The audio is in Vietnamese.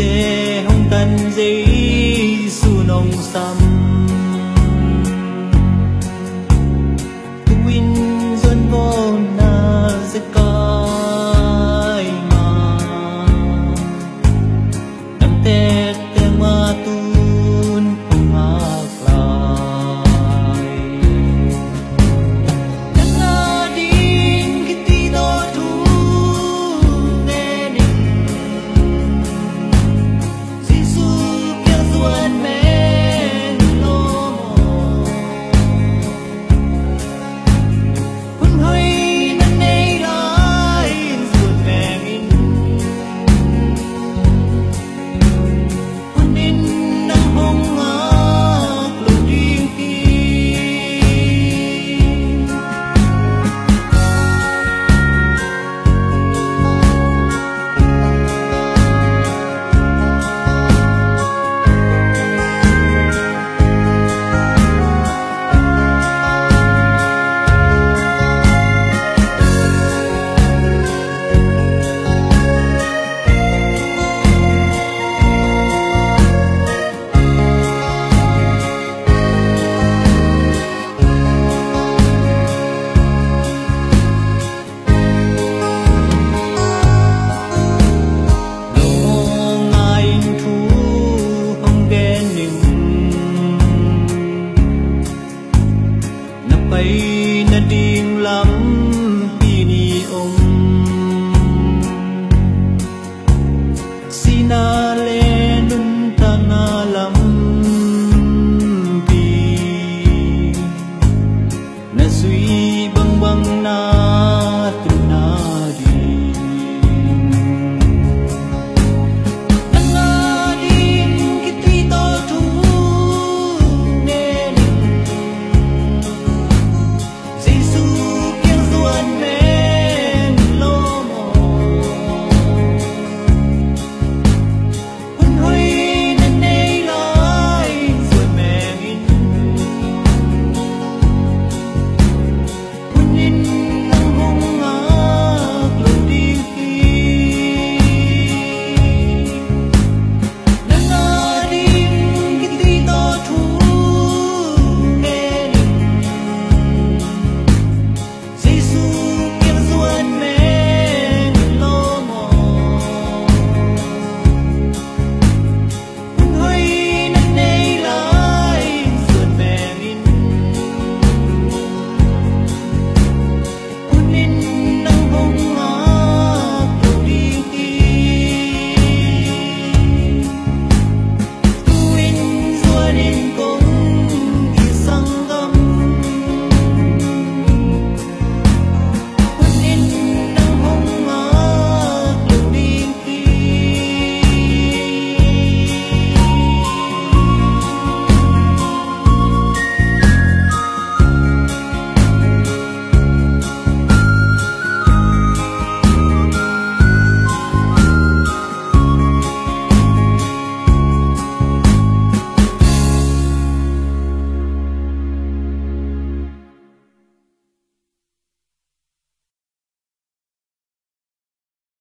Ite hong tan giấy su nong sam place